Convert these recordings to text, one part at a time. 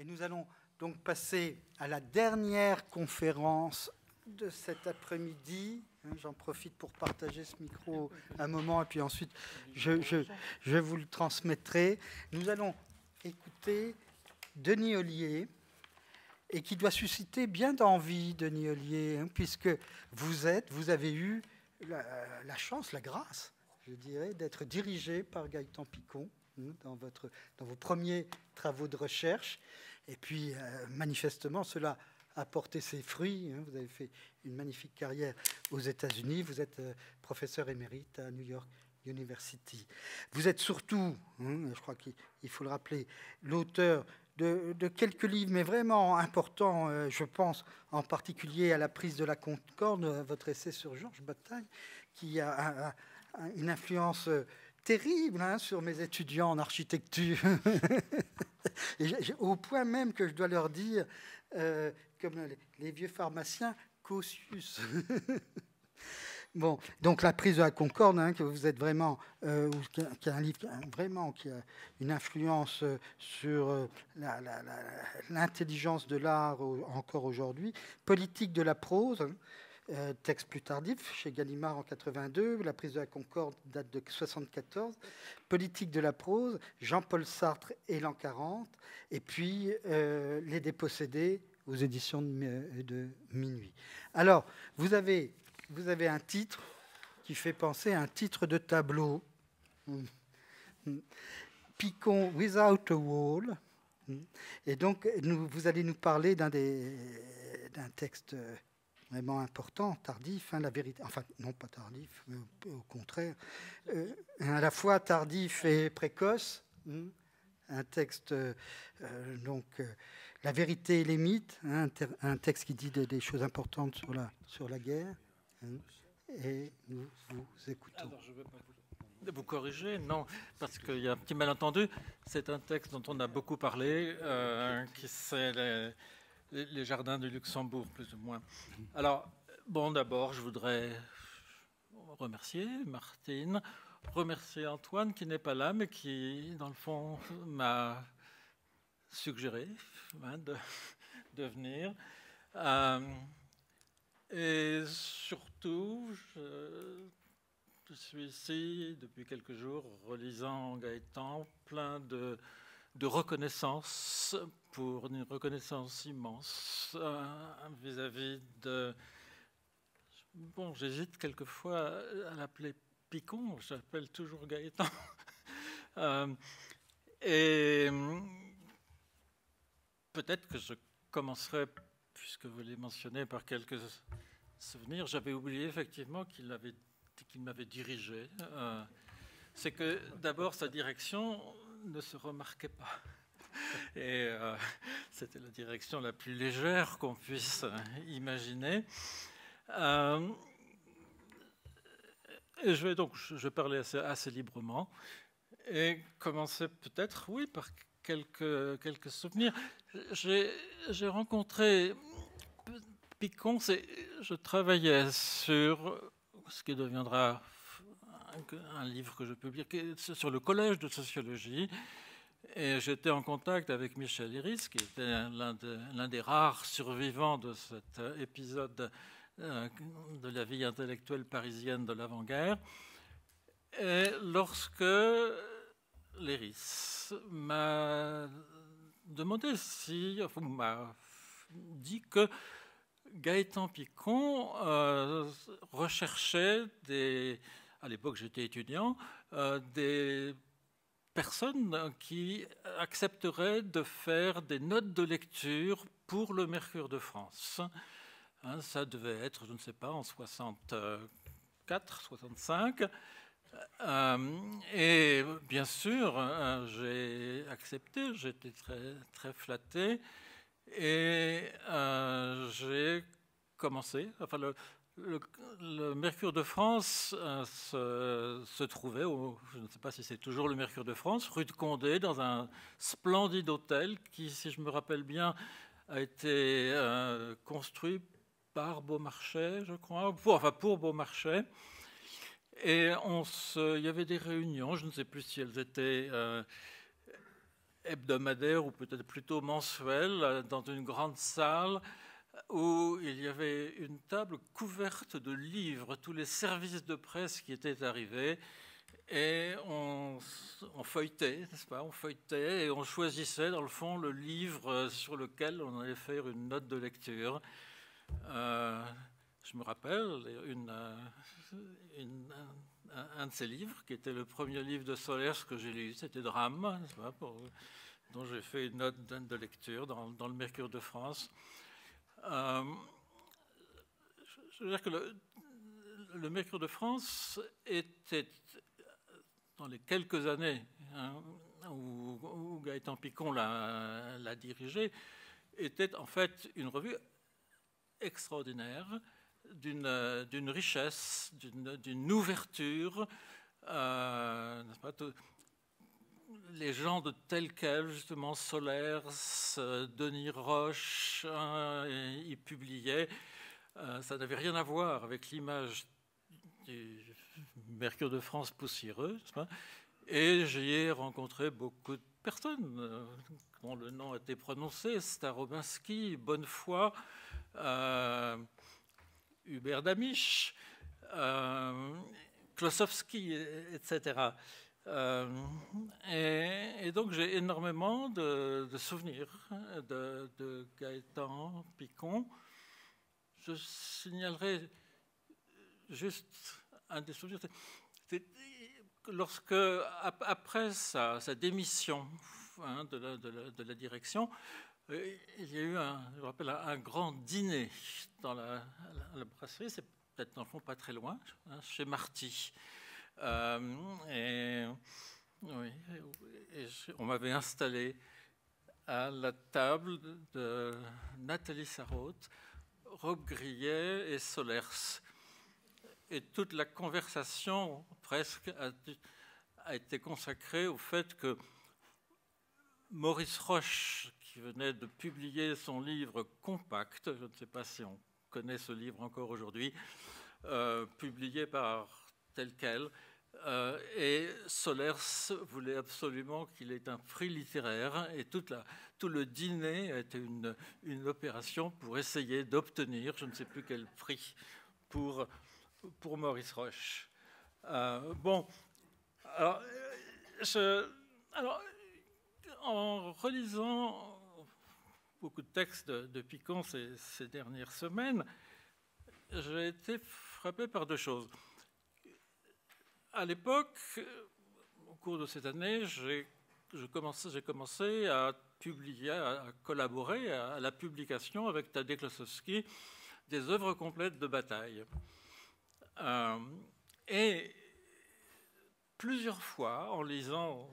Et nous allons donc passer à la dernière conférence de cet après-midi. Hein, j'en profite pour partager ce micro un moment et puis ensuite je, vous le transmettrai. Nous allons écouter Denis Ollier et qui doit susciter bien d'envie, Denis Ollier, hein, puisque vous êtes, vous avez eu la, chance, la grâce, je dirais, d'être dirigé par Gaëtan Picon hein, dans vos premiers travaux de recherche. Et puis, euh, manifestement, cela a porté ses fruits. Hein. Vous avez fait une magnifique carrière aux États-Unis. Vous êtes euh, professeur émérite à New York University. Vous êtes surtout, hein, je crois qu'il faut le rappeler, l'auteur de, quelques livres, mais vraiment importants, euh, je pense en particulier à la prise de la Concorde, votre essai sur Georges Bataille, qui a, une influence terrible hein, sur mes étudiants en architecture. au point même que je dois leur dire, euh, comme les, vieux pharmaciens, Causius. bon, donc la prise de la Concorde, hein, que vous êtes vraiment, euh, qui, a un livre vraiment qui a une influence euh, sur l'intelligence de l'art encore aujourd'hui, politique de la prose. Hein, euh, texte plus tardif, chez Gallimard en 82, La prise de la Concorde date de 74, Politique de la prose, Jean-Paul Sartre et l'an 40, et puis euh, Les dépossédés aux éditions de, de, Minuit. Alors, vous avez, vous un titre qui fait penser à un titre de tableau. Picon Without a Wall. Et donc, vous allez nous parler d'un texte vraiment important, tardif, hein, la vérité, enfin non pas tardif, au, contraire, euh, à la fois tardif et précoce, hein, un texte, euh, donc euh, la vérité et les mythes, hein, un texte qui dit des, choses importantes sur la, sur la guerre, et nous vous écoutons. Alors, je vais pas vous, vous corriger, non, parce qu'il y a un petit malentendu. C'est un texte dont on a beaucoup parlé, qui c'est les jardins de Luxembourg, plus ou moins. Alors, bon, d'abord, je voudrais remercier Martine, remercier Antoine qui n'est pas là, mais qui, dans le fond, m'a suggéré hein, de, venir. Euh, et surtout, je, je, suis ici depuis quelques jours, relisant Gaëtan, plein de de reconnaissance, pour une reconnaissance immense euh, vis-à-vis de... Bon, j'hésite quelquefois à l'appeler Picon, j'appelle toujours Gaëtan. Euh, et peut-être que je commencerai, puisque vous l'avez mentionné, par quelques souvenirs. J'avais oublié effectivement qu'il m'avait dirigé. Euh, c'est que d'abord sa direction ne se remarquait pas. Et euh, c'était la direction la plus légère qu'on puisse imaginer. Euh, et je vais donc je parler assez, assez librement et commencer peut-être, oui, par quelques, quelques souvenirs. J'ai rencontré Picon, je travaillais sur ce qui deviendra un livre que je publie sur le collège de sociologie. Et j'étais en contact avec Michel Iris, qui était l'un des rares survivants de cet épisode euh, de la vie intellectuelle parisienne de l'avant-guerre. Et lorsque l'Iris m'a demandé si, enfin, m'a dit que Gaëtan Picon euh, recherchait des, à l'époque j'étais étudiant, euh, des personnes qui accepteraient de faire des notes de lecture pour le Mercure de France. Hein, ça devait être, je ne sais pas, en 64, 65. Euh, et bien sûr, hein, j'ai accepté, j'étais très, très flatté, et euh, j'ai commencé, enfin le, le, Mercure de France euh, se, trouvait, je ne sais pas si c'est toujours le Mercure de France, rue de Condé, dans un splendide hôtel qui, si je me rappelle bien, a été euh, construit par Beaumarchais, je crois, pour, enfin pour Beaumarchais. Et il y avait des réunions, je ne sais plus si elles étaient. Euh, hebdomadaire ou peut-être plutôt mensuel dans une grande salle où il y avait une table couverte de livres, tous les services de presse qui étaient arrivés, et on, feuilletait, n'est-ce pas? On feuilletait et on choisissait, dans le fond, le livre sur lequel on allait faire une note de lecture. Euh, je me rappelle une, un, de ces livres, qui était le premier livre de Solers que j'ai lu, c'était Drame, pas, dont j'ai fait une note de lecture dans, le Mercure de France. Euh, je veux dire que le, le Mercure de France était dans les quelques années hein, où, Gaëtan Picon l'a dirigé, était en fait une revue extraordinaire, d'une richesse, d'une ouverture. Euh, les gens de tel quel, justement, Solers, Denis Roche, hein, ils publiaient. Euh, ça n'avait rien à voir avec l'image du Mercure de France poussiéreux. Et j'y ai rencontré beaucoup de personnes euh, dont le nom a été prononcé, Starobinski, Bonnefoy, euh, Hubert Damisch, euh, Klosowski, etc. Euh, et, donc j'ai énormément de, souvenirs de, Gaëtan Picon. Je signalerai juste un des souvenirs. Lorsque, après sa, démission hein, de, la, de, la, direction, euh, il y a eu un, je rappelle, un grand dîner dans la, brasserie, c'est peut-être dans le fond pas très loin, hein, chez Marty. Euh, et, on m'avait installé à la table de Nathalie Sarraute, Rob Grillet et Solers. Et toute la conversation presque a, été consacrée au fait que Maurice Roche, qui venait de publier son livre Compact, je ne sais pas si on connaît ce livre encore aujourd'hui, euh, publié par tel quel, euh, et Solers voulait absolument qu'il ait un prix littéraire et tout le dîner été une, une opération pour essayer d'obtenir, je ne sais plus quel prix, pour pour Maurice Roche. Euh, bon, alors, en relisant beaucoup de textes de, Picon ces, ces, dernières semaines, j'ai été frappé par deux choses. À l'époque, au cours de cette année, j'ai commencé, à collaborer à la publication avec Tadek Klosowski des œuvres complètes de bataille. Euh, et plusieurs fois, en lisant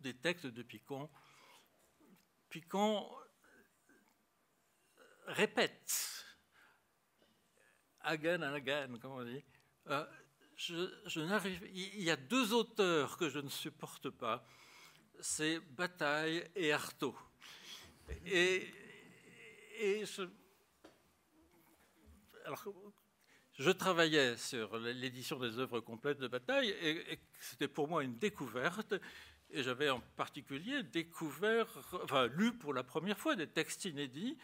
des textes de Picon, Picon répète again and again, comme on dit. Euh, Il y a deux auteurs que je ne supporte pas, c'est Bataille et Artaud. Et, et je, alors, je travaillais sur l'édition des œuvres complètes de bataille et, c'était pour moi une découverte. Et j'avais en particulier découvert, enfin, lu pour la première fois des textes inédits,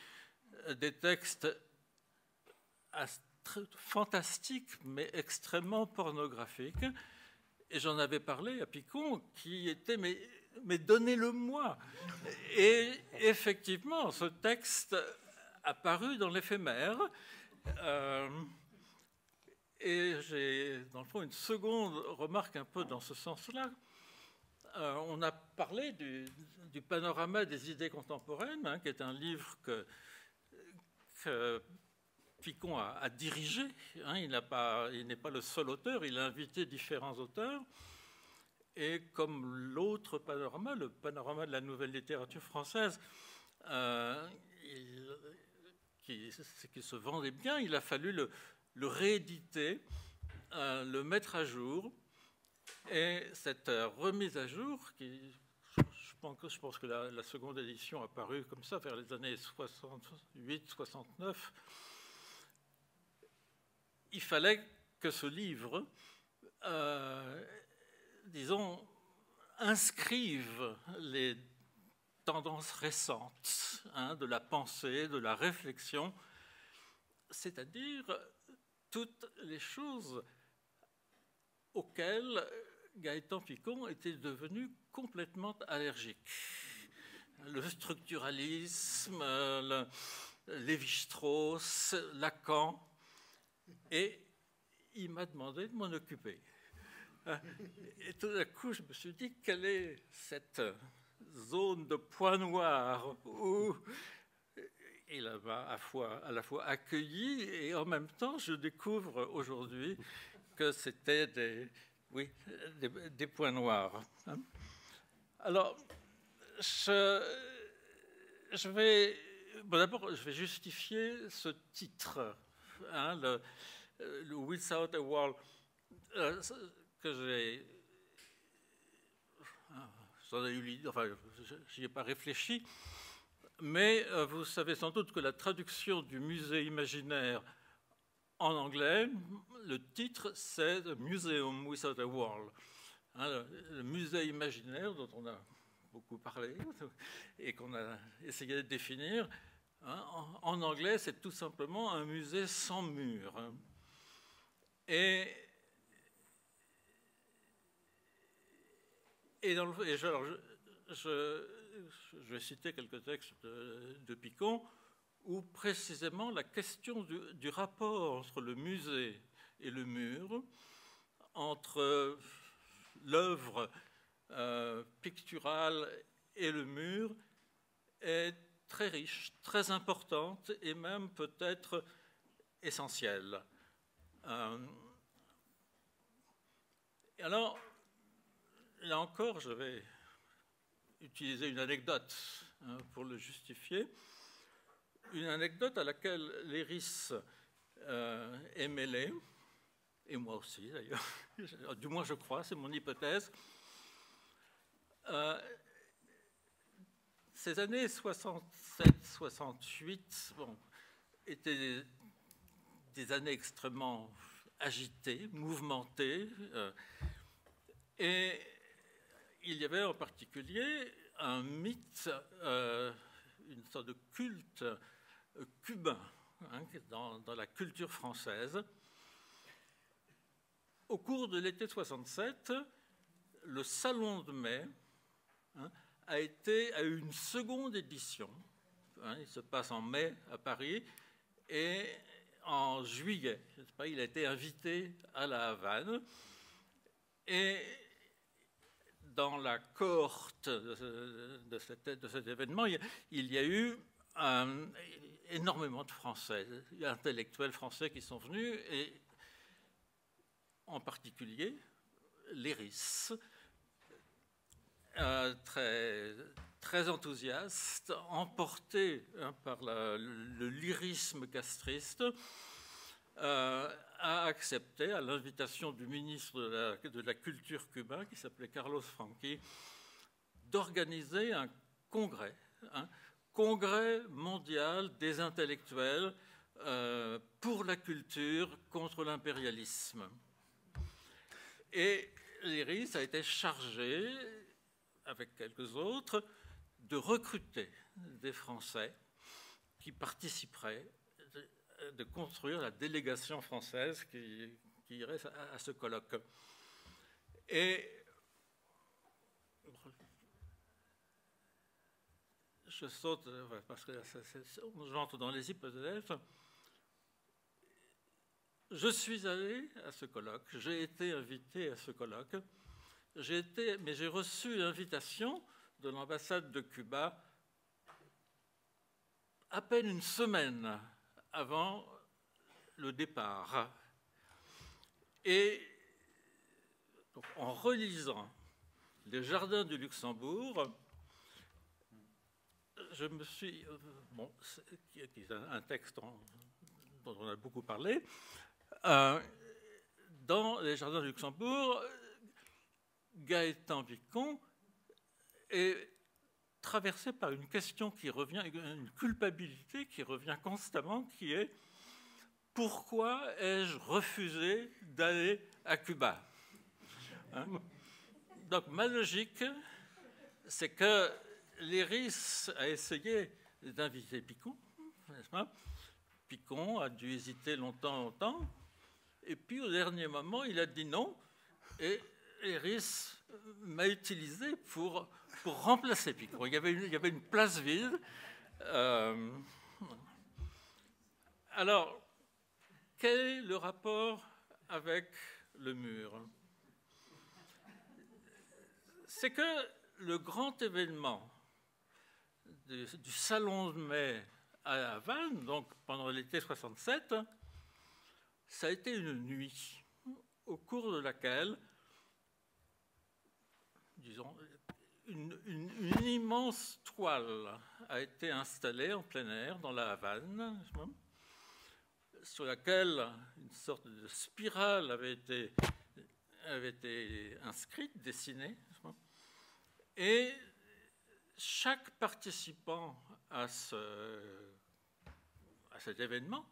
euh, des textes fantastiques mais extrêmement pornographiques. Et j'en avais parlé à Picon qui était mais, mais donnez-le-moi. Et effectivement, ce texte a paru dans l'éphémère. Euh, et j'ai, dans le fond, une seconde remarque un peu dans ce sens-là. Euh, on a parlé du, panorama des idées contemporaines, hein, qui est un livre que, Picon a, dirigé. Hein. il, n'est pas le seul auteur, il a invité différents auteurs. Et comme l'autre panorama, le panorama de la nouvelle littérature française, euh, qui, se vendait bien, il a fallu le, rééditer, euh, le mettre à jour. Et cette euh, remise à jour, je pense que, je pense que la, seconde édition a paru comme ça vers les années 68-69, il fallait que ce livre, euh, disons, inscrive les tendance récente hein, de la pensée, de la réflexion, c'est-à-dire toutes les choses auxquelles Gaëtan Picon était devenu complètement allergique. Le structuralisme, le Lévi-Strauss, Lacan, et il m'a demandé de m'en occuper. Et tout d'un coup, je me suis dit, quelle est cette zone de point noir où il m'a à, la fois accueilli et en même temps, je découvre aujourd'hui que c'était des, points noirs. Alors, je vais d'abord, je vais justifier ce titre, hein, le, Without a Wall, euh, que j'ai. Ah, j'en ai eu enfin, j'y ai pas réfléchi, mais euh, vous savez sans doute que la traduction du musée imaginaire en anglais, le titre c'est The Museum Without a Wall, hein, le, musée imaginaire dont on a beaucoup parlé et qu'on a essayé de définir. Hein, en, anglais, c'est tout simplement un musée sans mur. Et, et, je, vais citer quelques textes de, Picon où précisément la question du, rapport entre le musée et le mur, entre l'œuvre euh, picturale et le mur, est très riche, très importante et même peut-être essentielle. Euh, alors, là encore, je vais utiliser une anecdote hein, pour le justifier. Une anecdote à laquelle l'Éris euh, est mêlé, et moi aussi d'ailleurs, du moins je crois, c'est mon hypothèse. Euh, ces années 67-68 bon, étaient des, années extrêmement agitées, mouvementées, euh, et il y avait en particulier un mythe, euh, une sorte de culte euh, cubain hein, dans, la culture française. Au cours de l'été 67, le Salon de mai hein, a été à une seconde édition. Hein, il se passe en mai à Paris et en juillet, il a été invité à la Havane et dans la cohorte de, cet, événement, il y a eu énormément de Français, intellectuels français qui sont venus et en particulier l'ERIS, euh, très, enthousiaste, emporté hein, par le lyrisme castriste, euh, a accepté, à l'invitation du ministre de la, Culture cubain, qui s'appelait Carlos Franqui, d'organiser un congrès, un congrès mondial des intellectuels euh, pour la culture contre l'impérialisme. Et l'IRIS a été chargé avec quelques autres, de recruter des Français qui participeraient de, construire la délégation française qui, irait à, ce colloque. Et je saute, parce que j'entre dans les hypothèses. Je suis allé à ce colloque, j'ai été invité à ce colloque, j'ai été, mais j'ai reçu l'invitation de l'ambassade de Cuba à peine une semaine avant le départ. Et en relisant Les Jardins du Luxembourg, je me suis. Bon, qui est un texte dont on a beaucoup parlé. Euh, dans Les Jardins du Luxembourg, Gaëtan Vicon est traversé par une question qui revient, une culpabilité qui revient constamment, qui est pourquoi ai-je refusé d'aller à Cuba? Hein? Donc ma logique, c'est que Léris a essayé d'inviter Picon, n'est-ce pas? Picon a dû hésiter longtemps, longtemps. Et puis au dernier moment, il a dit non. Et Léris m'a utilisé pour, remplacer Picon. Il y, avait une, place vide. Euh, alors, quel est le rapport avec le mur? C'est que le grand événement du, salon de mai à Havane, donc pendant l'été 67, ça a été une nuit au cours de laquelle, disons, une, immense toile a été installée en plein air dans la Havane, sur laquelle une sorte de spirale avait été, inscrite, dessinée. Et chaque participant à, ce, à cet événement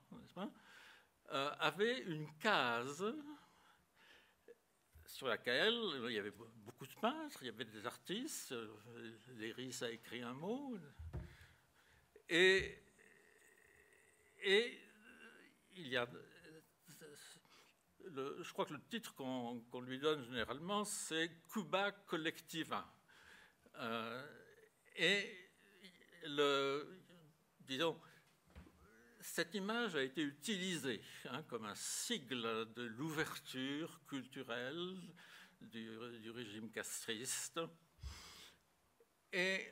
euh, avait une case sur laquelle il y avait beaucoup de peintres, il y avait des artistes, euh, Léris a écrit un mot, et, et il y a. Le, je crois que le titre qu'on lui donne généralement, c'est Cuba Collectiva. Euh, et le, disons, cette image a été utilisée hein, comme un sigle de l'ouverture culturelle du, régime castriste. Et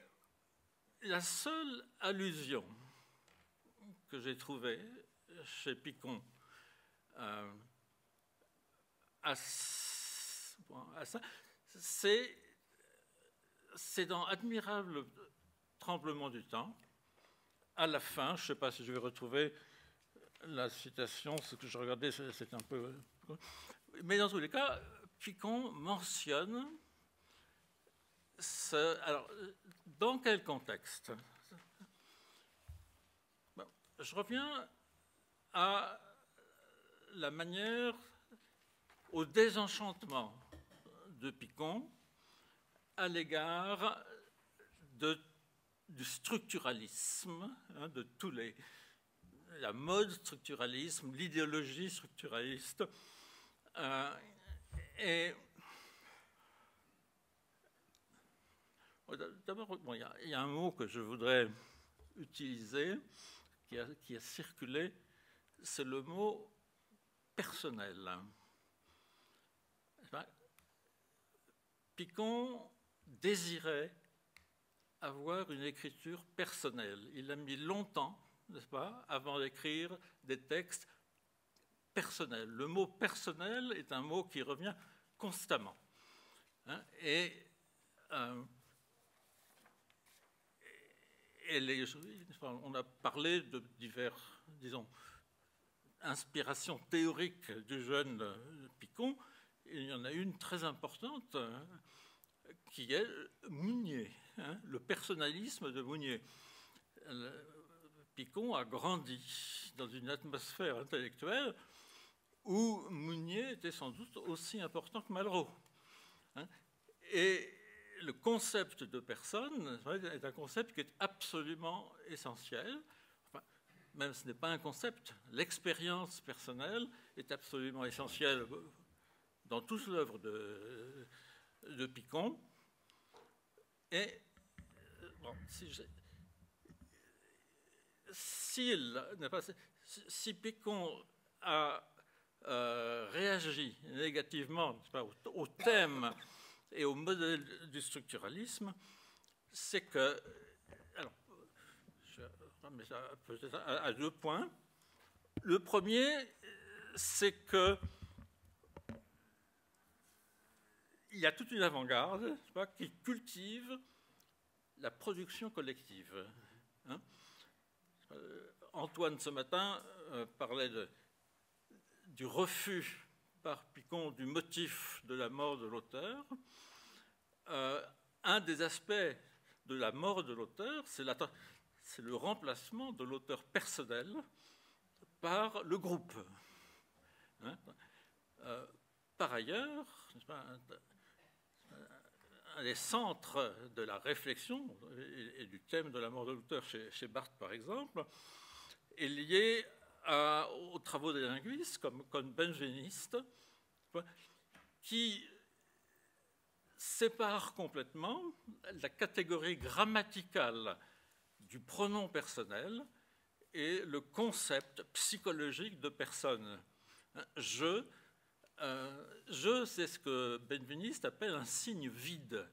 la seule allusion que j'ai trouvée chez Picon euh, à, ça, c'est dans Admirable tremblement du temps, à la fin, je ne sais pas si je vais retrouver la citation, ce que je regardais, c'est un peu... Mais dans tous les cas, Picon mentionne. Alors, dans quel contexte? Je reviens à la manière, au désenchantement de Picon à l'égard du structuralisme, hein, de tous les, la mode structuralisme, l'idéologie structuraliste. Euh, et d'abord, il y, a un mot que je voudrais utiliser qui a, qui a circulé c'est le mot personnel. Picon désirait avoir une écriture personnelle. Il a mis longtemps, n'est-ce pas, avant d'écrire des textes personnels. Le mot personnel est un mot qui revient constamment. Hein, et, euh, on a parlé de divers, disons, inspiration théorique du jeune Picon, il y en a une très importante hein, qui est Mounier, hein, le personnalisme de Mounier. Picon a grandi dans une atmosphère intellectuelle où Mounier était sans doute aussi important que Malraux. Hein. et le concept de personne est un concept qui est absolument essentiel même ce n'est pas un concept, l'expérience personnelle est absolument essentielle dans toute l'œuvre de, de, Picon. Et bon, si, si, Picon a euh, réagi négativement au thème et au modèle du structuralisme, c'est que mais peut-être à, deux points. Le premier, c'est que il y a toute une avant-garde qui cultive la production collective. Hein. Euh, Antoine, ce matin, euh, parlait du refus par Picon du motif de la mort de l'auteur. Euh, un des aspects de la mort de l'auteur, c'est le remplacement de l'auteur personnel par le groupe. Hein. Par ailleurs, un des centres de la réflexion et, du thème de la mort de l'auteur chez, Barthes, par exemple, est lié aux travaux des linguistes comme, comme qui sépare complètement la catégorie grammaticale du pronom personnel et le concept psychologique de personne. Je, euh, je c'est ce que Benveniste appelle un signe vide,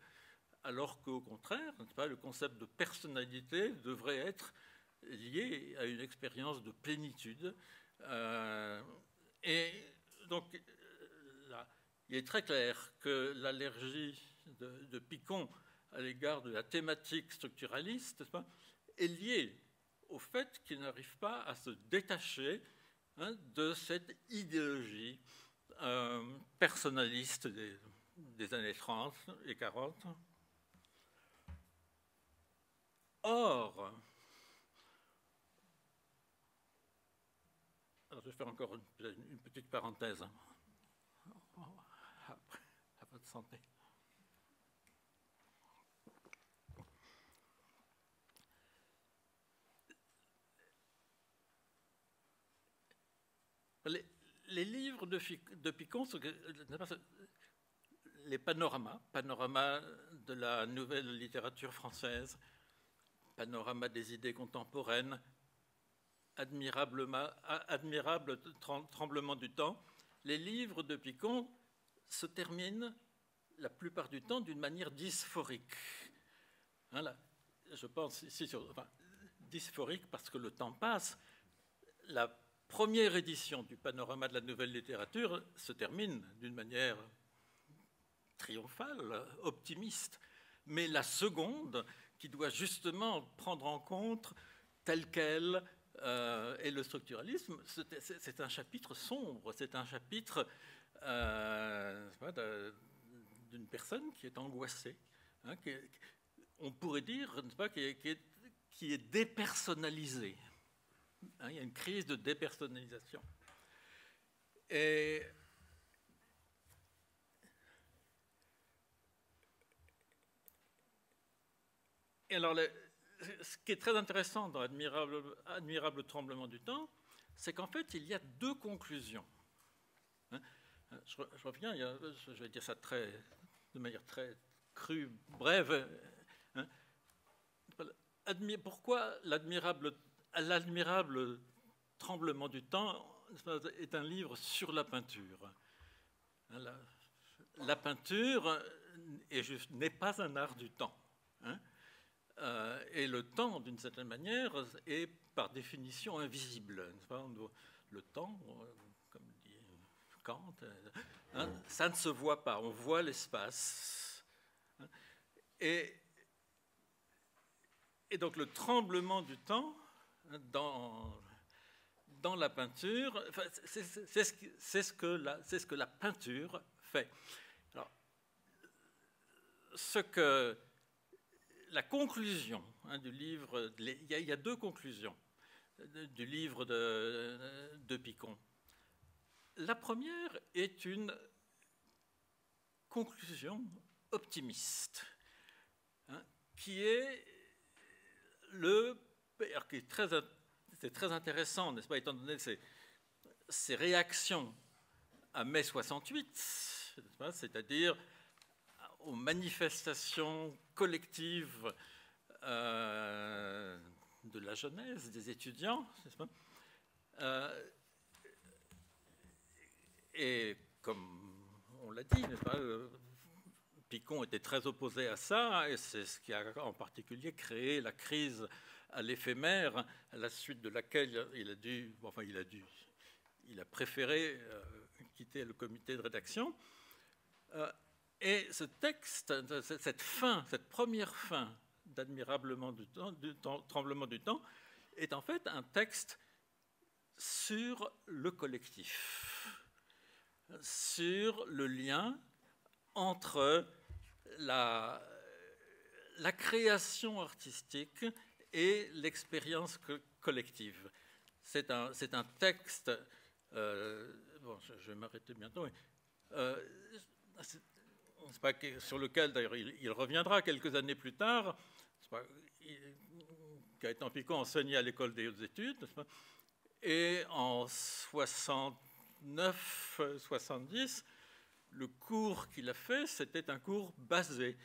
alors qu'au contraire, le concept de personnalité devrait être lié à une expérience de plénitude. Euh, et donc, là, il est très clair que l'allergie de, de, Picon à l'égard de la thématique structuraliste est liée au fait qu'il n'arrive pas à se détacher hein, de cette idéologie euh, personnaliste des, années 30 et 40. Or, alors je vais faire encore une, petite parenthèse hein, à votre santé. Les, livres de, de Picon, les panoramas, panorama de la nouvelle littérature française, panorama des idées contemporaines, admirable tremblement du temps, les livres de Picon se terminent la plupart du temps d'une manière dysphorique. Voilà. Je pense ici sur. dysphorique parce que le temps passe. La première édition du panorama de la nouvelle littérature se termine d'une manière triomphale, optimiste, mais la seconde, qui doit justement prendre en compte tel quel euh, est le structuralisme, c'est un chapitre sombre, c'est un chapitre euh, d'une personne qui est angoissée, hein, on pourrait dire, qui est dépersonnalisée. Hein, il y a une crise de dépersonnalisation. Et, alors, ce qui est très intéressant dans Admirable, tremblement du temps, c'est qu'en fait, il y a deux conclusions. Hein, je, reviens, je vais dire ça de manière très crue, brève. Hein. pourquoi l'admirable L'admirable tremblement du temps est un livre sur la peinture. La, peinture n'est pas un art du temps. Hein. Euh, et le temps, d'une certaine manière, est par définition invisible. Le temps, comme dit Kant, hein, ça ne se voit pas, on voit l'espace. Hein. Et, et donc le tremblement du temps dans, la peinture, c'est ce, que la, peinture fait. Alors, ce que la conclusion hein, du livre, il y, a, deux conclusions du livre de, de Picon. La première est une conclusion optimiste, hein, qui est le c'est très intéressant, n'est-ce pas, étant donné ces, réactions à mai 68, c'est-à-dire aux manifestations collectives euh, de la jeunesse, des étudiants, euh, Et comme on l'a dit, euh, Picon était très opposé à ça, et c'est ce qui a en particulier créé la crise à l'éphémère, à la suite de laquelle il a dû, enfin il a dû, il a préféré euh, quitter le comité de rédaction. Euh, et ce texte, cette fin, cette première fin d'admirablement du temps, du tremblement du temps, est en fait un texte sur le collectif, sur le lien entre la, la création artistique et l'expérience collective. C'est un, un, texte, euh, bon, je, vais m'arrêter bientôt, euh, pas, sur lequel d'ailleurs il, reviendra quelques années plus tard. Pas, Gaëtan Picon enseignait à l'école des hautes études, et en 69-70, le cours qu'il a fait, c'était un cours basé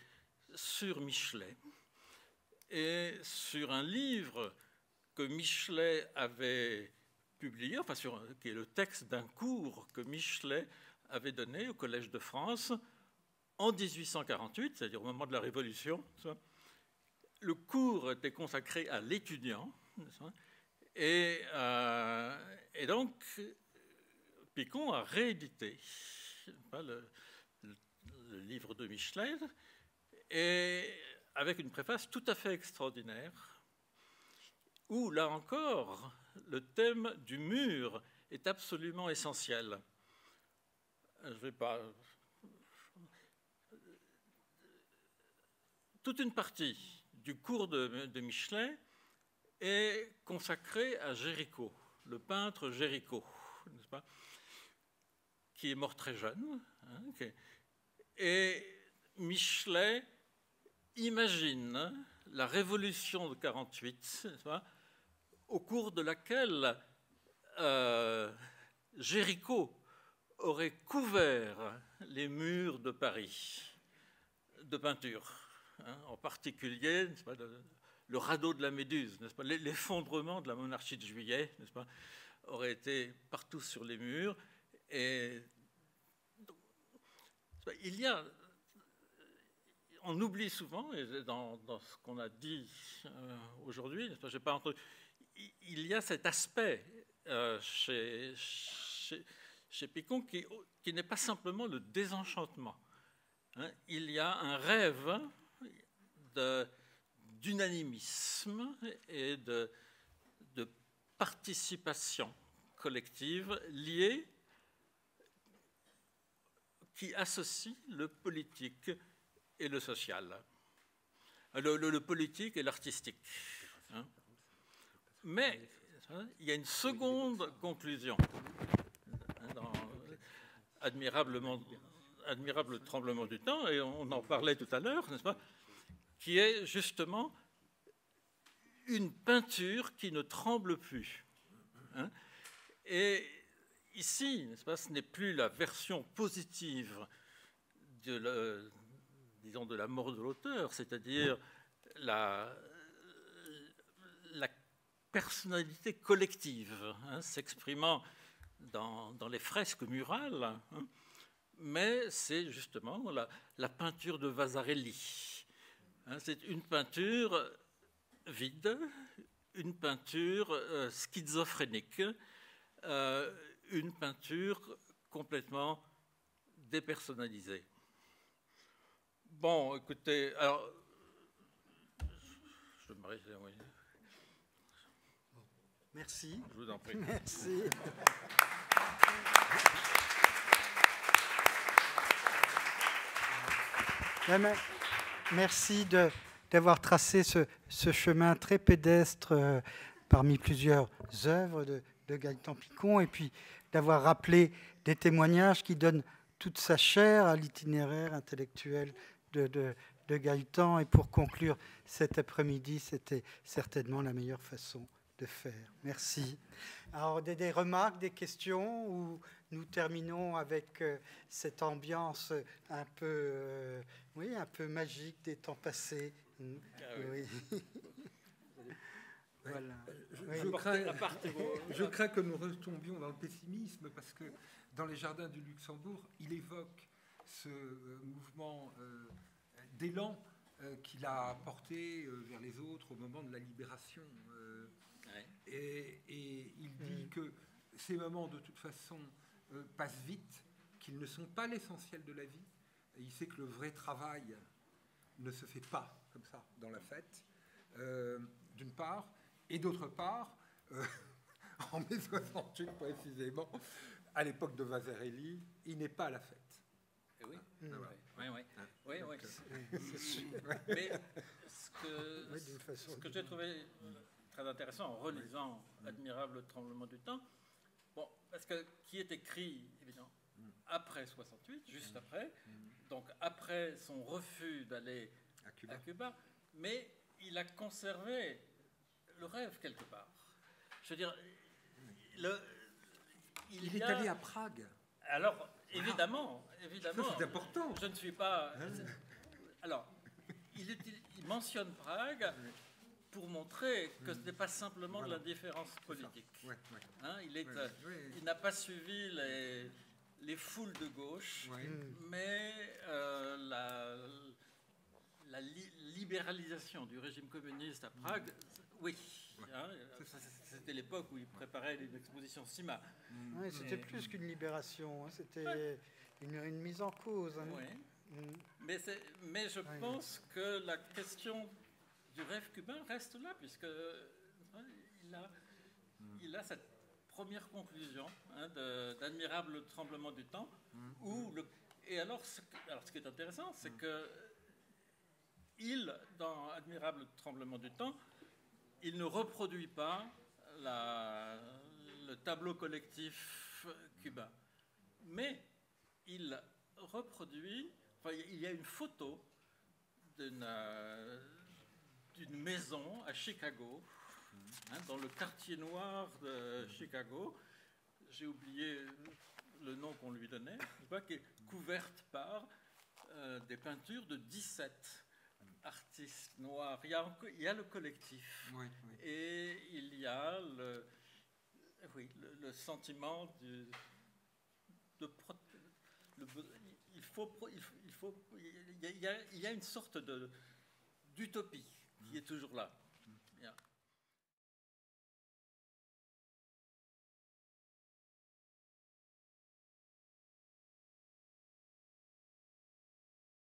sur Michelet et sur un livre que Michelet avait publié, enfin sur, qui est le texte d'un cours que Michelet avait donné au Collège de France en 1848, c'est-à-dire au moment de la Révolution. Le cours était consacré à l'étudiant, et, euh, et, donc Picon a réédité le, le, livre de Michelet, et avec une préface tout à fait extraordinaire, où, là encore, le thème du mur est absolument essentiel. Je vais pas... Toute une partie du cours de, Michelet est consacrée à Géricault, le peintre Géricault, qui est mort très jeune. Hein, et Michelet imagine la révolution de 48, au cours de laquelle euh, aurait couvert les murs de Paris de peinture, hein, en particulier le, radeau de la Méduse, l'effondrement de la monarchie de Juillet, aurait été partout sur les murs. Il y a on oublie souvent, dans, ce qu'on a dit euh, aujourd'hui, pas il y a cet aspect euh, chez, chez, Picon qui, n'est pas simplement le désenchantement. Hein. il y a un rêve d'unanimisme et de, de participation collective liée qui associe le politique et le social, le, politique et l'artistique. Hein. Mais hein, il y a une seconde conclusion, hein, admirablement, admirable tremblement du temps, et on en parlait tout à l'heure, n'est-ce pas, qui est justement une peinture qui ne tremble plus. Et ici, n'est-ce pas, ce n'est plus la version positive de, disons, de la mort de l'auteur, c'est-à-dire la, personnalité collective hein, s'exprimant dans, les fresques murales, hein, mais c'est justement la, la, peinture de Vasarely. Hein, c'est une peinture vide, une peinture euh, schizophrénique, euh, une peinture complètement dépersonnalisée. Bon, écoutez, alors. Je me oui. Merci. Je vous en prie. Merci. Merci d'avoir tracé ce, ce, chemin très pédestre euh, parmi plusieurs œuvres de, de Gaëtan Picon et puis d'avoir rappelé des témoignages qui donnent toute sa chair à l'itinéraire intellectuel de, Gaëtan. Et pour conclure cet après-midi, c'était certainement la meilleure façon de faire. Merci. Alors, des, remarques, des questions ou nous terminons avec euh, cette ambiance un peu, euh, oui, un peu magique des temps passés. Ah oui. voilà. Je, crains, je, crains, que nous retombions dans le pessimisme parce que dans les jardins du Luxembourg, il évoque ce euh, mouvement euh, d'élan euh, qu'il a porté vers les autres au moment de la libération. Et, il dit mm. que ces moments, de toute façon, passent vite, qu'ils ne sont pas l'essentiel de la vie. Et il sait que le vrai travail ne se fait pas comme ça dans la fête, d'une part, et d'autre part, en mai 68 précisément, à l'époque de Vasarely, il n'est pas à la fête. Eh oui, oui, oui. oui, oui. Mais ce que, ce que j'ai trouvé très intéressant en relisant Admirable tremblement du temps, bon, parce que qui est écrit, évidemment, après après 68, juste après, donc après son refus d'aller à Cuba. mais il a conservé le rêve quelque part. Je veux dire, le, il, est allé à Prague. Alors, évidemment, évidemment. C'est important. Je ne suis pas. Hein alors, il, il mentionne Prague pour montrer que ce n'est pas simplement de la différence politique. Hein, il euh, il n'a pas suivi les, les, foules de gauche, mais euh, la, la libéralisation du régime communiste à Prague, oui. Hein, c'était l'époque où il préparait une exposition CIMA. Oui, c'était plus qu'une libération, hein, c'était une, mise en cause. Oui. Mm. Mais, mais je pense que la question du rêve cubain reste là, puisque hein, il, a, il a cette première conclusion hein, d'admirable tremblement du temps, où le, et alors ce, alors ce qui est intéressant, c'est que il, dans Admirable tremblement du temps, il ne reproduit pas le tableau collectif cubain, mais il reproduit, enfin, il y a une photo d'une d'une maison à Chicago, hein, dans le quartier noir de Chicago. J'ai oublié le nom qu'on lui donnait, qui est couverte par euh, des peintures de 17 artistes noirs. Il y a, il y a le collectif et il y a le, oui, le, sentiment de, de il faut, il faut, il y a, il y a une sorte de d'utopie qui est toujours là.